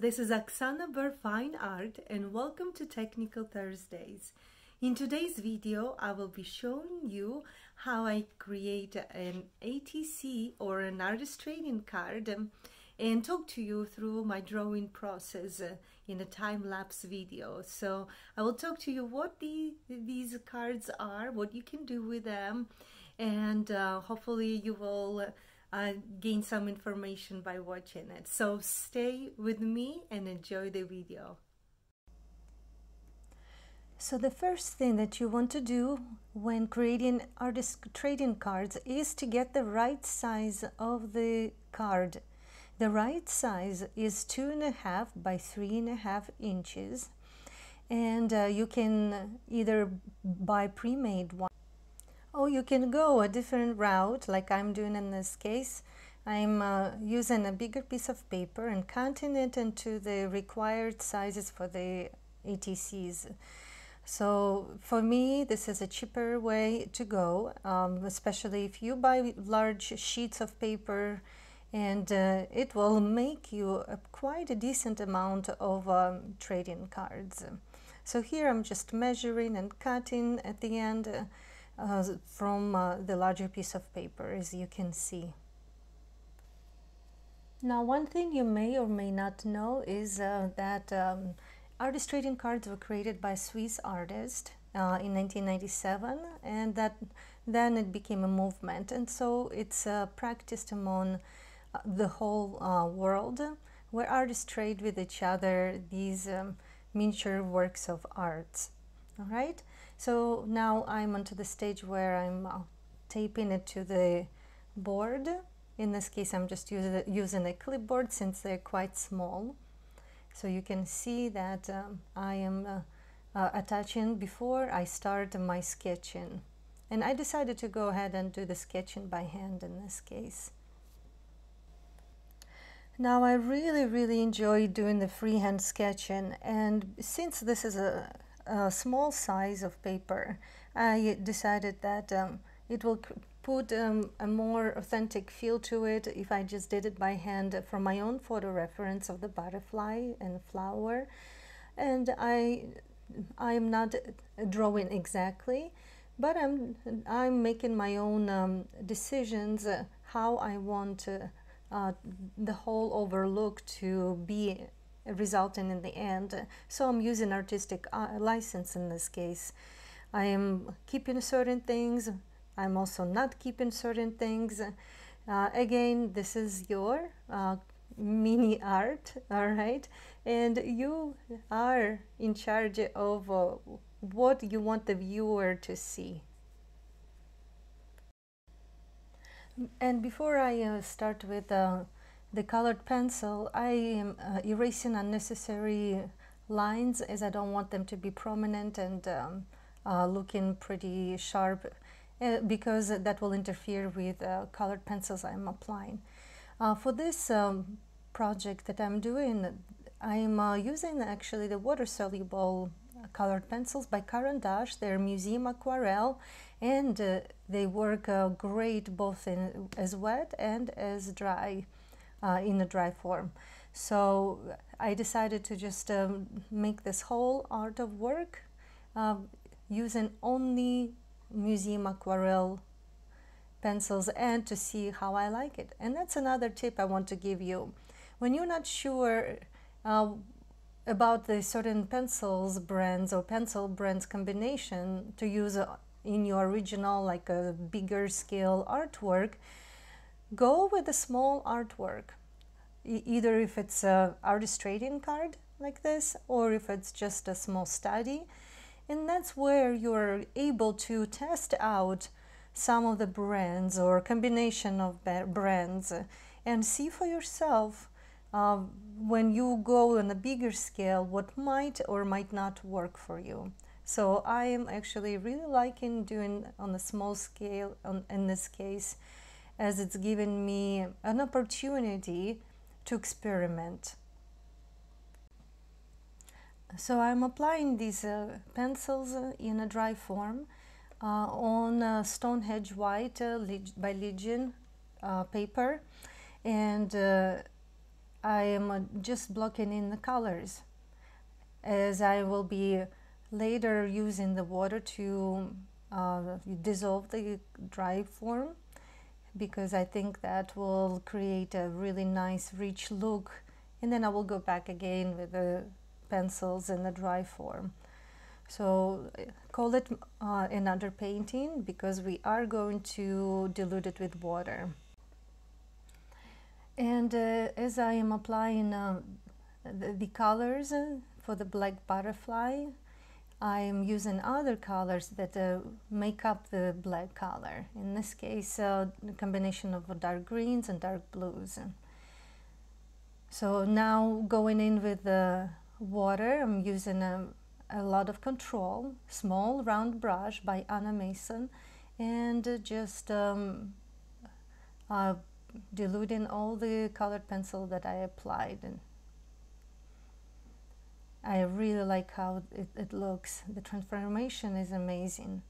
this is Oksana Burr Fine Art and welcome to Technical Thursdays. In today's video, I will be showing you how I create an ATC or an artist trading card and talk to you through my drawing process in a time-lapse video. So I will talk to you what the, these cards are, what you can do with them, and uh, hopefully you will uh, gain some information by watching it. So stay with me and enjoy the video. So the first thing that you want to do when creating artist trading cards is to get the right size of the card. The right size is two and a half by three and a half inches and uh, you can either buy pre-made you can go a different route like I'm doing in this case. I'm uh, using a bigger piece of paper and cutting it into the required sizes for the ATCs. So for me, this is a cheaper way to go, um, especially if you buy large sheets of paper and uh, it will make you a, quite a decent amount of um, trading cards. So here I'm just measuring and cutting at the end. Uh, from uh, the larger piece of paper as you can see. Now one thing you may or may not know is uh, that um, artist trading cards were created by Swiss artist uh, in 1997 and that then it became a movement and so it's uh, practiced among uh, the whole world where artists trade with each other these um, miniature works of art. All right. So now I'm onto the stage where I'm uh, taping it to the board. In this case, I'm just using, using a clipboard since they're quite small. So you can see that um, I am uh, uh, attaching before I start my sketching. And I decided to go ahead and do the sketching by hand in this case. Now I really, really enjoy doing the freehand sketching and since this is a a small size of paper, I decided that um, it will put um, a more authentic feel to it if I just did it by hand from my own photo reference of the butterfly and flower. And I, I'm not drawing exactly, but I'm, I'm making my own um, decisions uh, how I want uh, uh, the whole overlook to be resulting in the end. So I'm using artistic uh, license in this case. I am keeping certain things. I'm also not keeping certain things. Uh, again, this is your uh, mini art, all right? And you are in charge of uh, what you want the viewer to see. And before I uh, start with uh, the colored pencil, I am uh, erasing unnecessary lines as I don't want them to be prominent and um, uh, looking pretty sharp uh, because that will interfere with uh, colored pencils I'm applying. Uh, for this um, project that I'm doing, I'm using actually the water-soluble colored pencils by Caran d'Ache. They're Museum Aquarelle and they work great both in, as wet and as dry uh, in a dry form. So I decided to just um, make this whole art of work uh, using only museum aquarelle pencils and to see how I like it. And that's another tip I want to give you. When you're not sure uh, about the certain pencils brands or pencil brands combination to use uh, in your original like a bigger scale artwork, go with a small artwork e either if it's a artist trading card like this or if it's just a small study and that's where you're able to test out some of the brands or combination of brands and see for yourself uh, when you go on a bigger scale what might or might not work for you. So I am actually really liking doing on a small scale on, in this case as it's given me an opportunity to experiment. So I'm applying these uh, pencils uh, in a dry form uh, on uh, Stonehenge White uh, by Legion uh, paper and I am uh, just blocking in the colors as I will be later using the water to uh, dissolve the dry form because I think that will create a really nice rich look and then I will go back again with the pencils in the dry form. So call it uh, another painting because we are going to dilute it with water. And uh, as I am applying uh, the, the, colors uh, for the black butterfly, I am using other colors that uh, make up the black color. In this case, uh, a combination of dark greens and dark blues. So now going in with the water, I'm using a, a lot of control, small round brush by Anna Mason, and just um, uh, diluting all the colored pencil that I applied. And I really like how it, it looks. The transformation is amazing.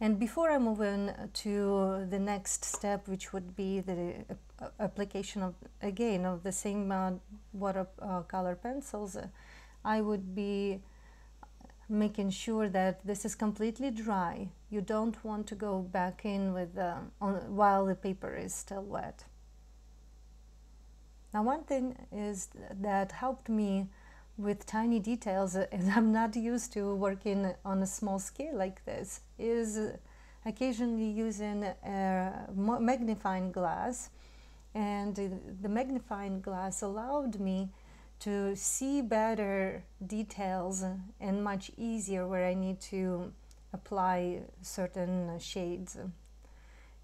And before I move on to the next step, which would be the uh, application of, again, of the same uh, watercolor uh, pencils, uh, I would be making sure that this is completely dry. You don't want to go back in with uh, on, while the paper is still wet. Now, one thing is that helped me with tiny details, uh, and I'm not used to working on a small scale like this, is occasionally using uh, a magnifying glass. And the magnifying glass allowed me to see better details and much easier where I need to apply certain shades.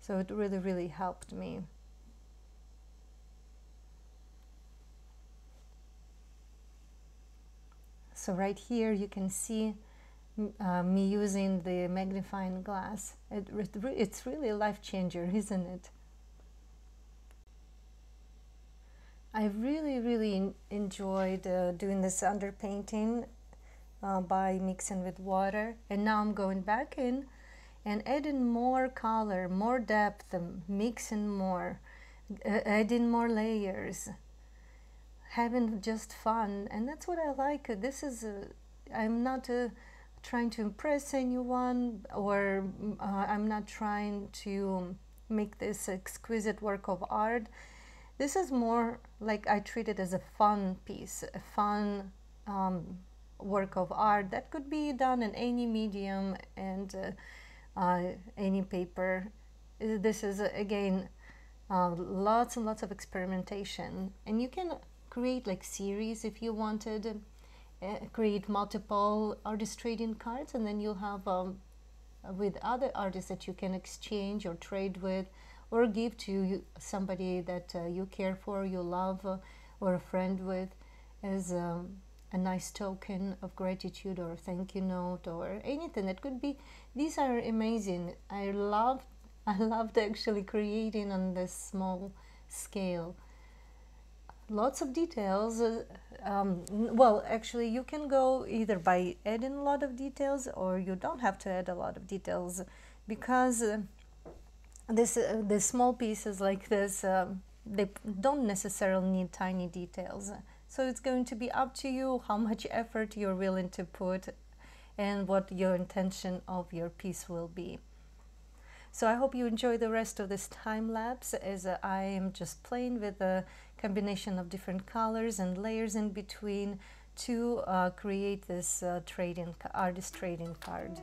So it really, really helped me. So right here you can see uh, me using the magnifying glass. It, it's really a life changer, isn't it? I really, really enjoyed uh, doing this underpainting uh, by mixing with water. And now I'm going back in and adding more color, more depth, mixing more, adding more layers having just fun and that's what i like. This is i'm not uh, trying to impress anyone or uh, i'm not trying to make this exquisite work of art. This is more like i treat it as a fun piece a fun um, work of art that could be done in any medium and uh, uh any paper. This is again uh, lots and lots of experimentation. And you can create like series if you wanted uh, create multiple artist trading cards and then you'll have um, with other artists that you can exchange or trade with or give to somebody that uh, you care for you love uh, or a friend with as um, a nice token of gratitude or thank you note or anything that could be. These are amazing. I loved i loved actually creating on this small scale lots of details. Uh, um, well, actually, you can go either by adding a lot of details or you don't have to add a lot of details because uh, this uh, the small pieces like this um, they don't necessarily need tiny details. So it's going to be up to you how much effort you're willing to put and what your intention of your piece will be. So I hope you enjoy the rest of this time lapse as I am just playing with the combination of different colors and layers in between to uh, create this uh, trading artist trading card.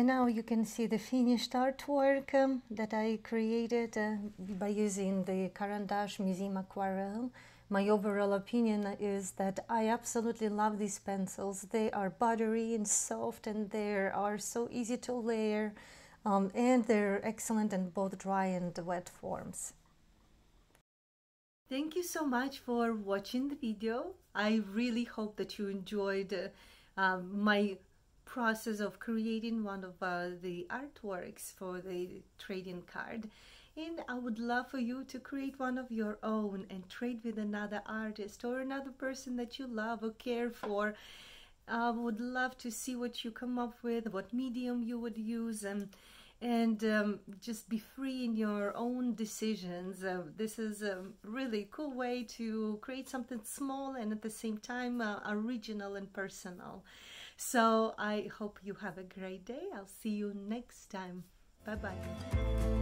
And now you can see the finished artwork um, that I created uh, by using the Caran d'Ache Museum Aquarelle. My overall opinion is that I absolutely love these pencils. They are buttery and soft and they are so easy to layer um, and they're excellent in both dry and wet forms. Thank you so much for watching the video. I really hope that you enjoyed uh, um, my process of creating one of uh, the artworks for the trading card and I would love for you to create one of your own and trade with another artist or another person that you love or care for I would love to see what you come up with, what medium you would use, and and um, just be free in your own decisions. Uh, this is a really cool way to create something small and at the same time uh, original and personal. So I hope you have a great day. I'll see you next time. Bye bye.